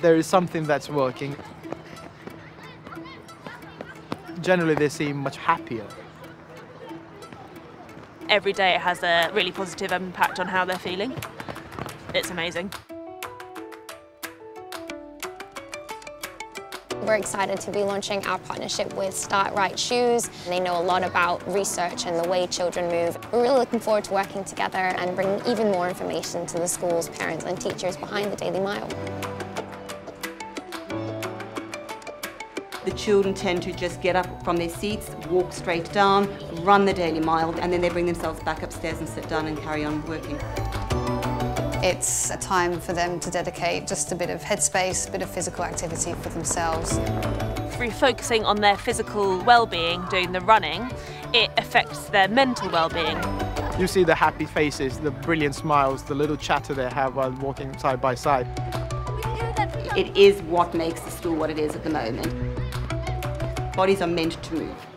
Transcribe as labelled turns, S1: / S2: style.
S1: there is something that's working. Generally, they seem much happier.
S2: Every day it has a really positive impact on how they're feeling. It's amazing.
S3: We're excited to be launching our partnership with Start-Rite Shoes. They know a lot about research and the way children move. We're really looking forward to working together and bringing even more information to the schools, parents and teachers behind the Daily Mile.
S4: The children tend to just get up from their seats, walk straight down, run the Daily Mile, and then they bring themselves back upstairs and sit down and carry on working.
S5: It's a time for them to dedicate just a bit of headspace, a bit of physical activity for themselves.
S2: Through focusing on their physical well-being doing the running, it affects their mental well-being.
S1: You see the happy faces, the brilliant smiles, the little chatter they have while walking side by side.
S4: It is what makes the school what it is at the moment. Bodies are meant to move.